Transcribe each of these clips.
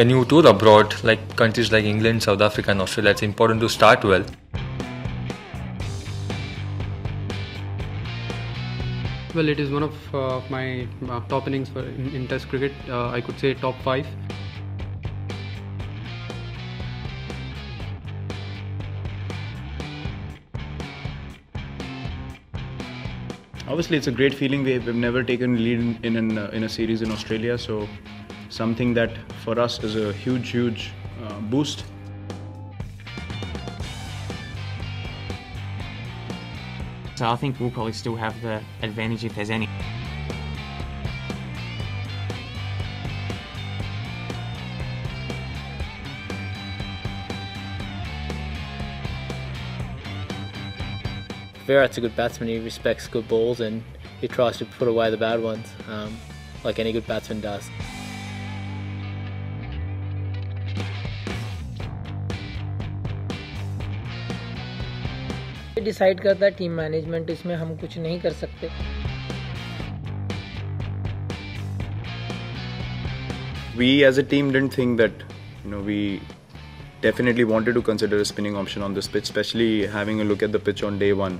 when you tour abroad, like countries like England, South Africa, and Australia, it's important to start well. Well, it is one of uh, my uh, top innings for, in, in Test cricket. Uh, I could say top five. Obviously, it's a great feeling. We've, we've never taken lead in in, uh, in a series in Australia, so something that for us is a huge, huge uh, boost. So I think we'll probably still have the advantage if there's any. Virat's a good batsman. He respects good balls and he tries to put away the bad ones, um, like any good batsman does. Decide करता है team management इसमें हम कुछ नहीं कर सकते We as a team didn't think that, you know, we definitely wanted to consider a spinning option on this pitch, especially having a look at the pitch on day one.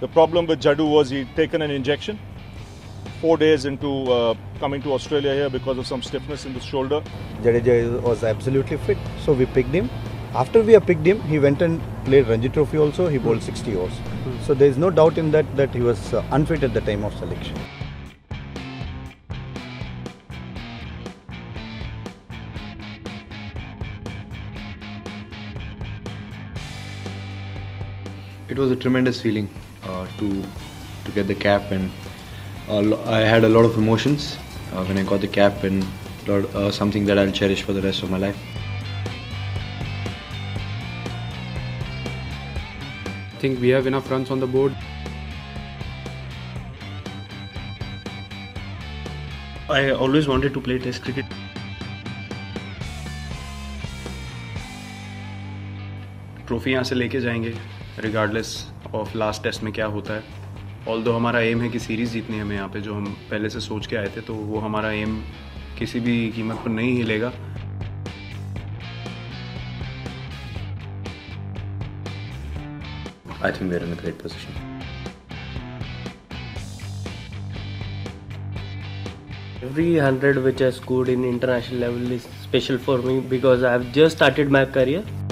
The problem with Jadu was he'd taken an injection four days into uh, coming to Australia here because of some stiffness in the shoulder. Jadeja was absolutely fit, so we picked him. After we have picked him, he went and played Ranji Trophy also. He bowled 60 overs. So there is no doubt in that that he was uh, unfit at the time of selection. It was a tremendous feeling uh, to to get the cap, and lo- I had a lot of emotions uh, when I got the cap, and lot, uh, something that I'll cherish for the rest of my life. I think we have enough runs on the board. I always wanted to play Test cricket. Trophy यहाँ से लेके जाएंगे regardless of last test में क्या होता है all दो हमारा एम है कि सीरीज़ जीतनी हमें यहाँ पे जो हम पहले से सोच के आए थे तो वो हमारा एम किसी भी कीमत पर नहीं हिलेगा। I think we're in a great position every hundred which is good in international level is special for me because I have just started my career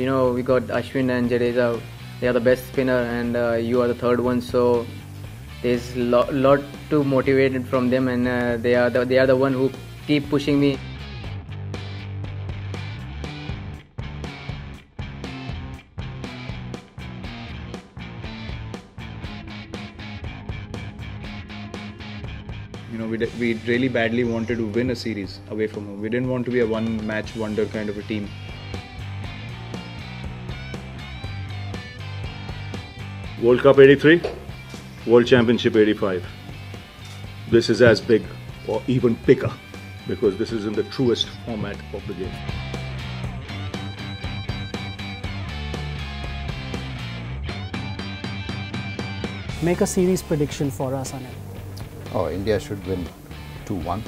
You know, we got Ashwin and Jadeja. They are the best spinner, and uh, you are the third one. So there's lot, lot to motivate from them, and uh, they are the, they are the one who keep pushing me. You know, we, we really badly wanted to win a series away from home. We didn't want to be a one match wonder kind of a team. World Cup 83, World Championship 85. This is as big or even bigger because this is in the truest format of the game. Make a series prediction for us, Anil. Oh, India should win 2 1.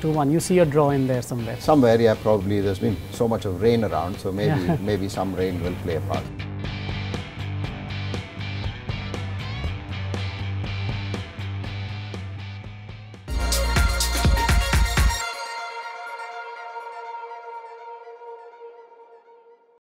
2 1. You see a draw in there somewhere. Somewhere, yeah, probably there's been so much of rain around, so maybe Yeah. maybe some rain will play a part.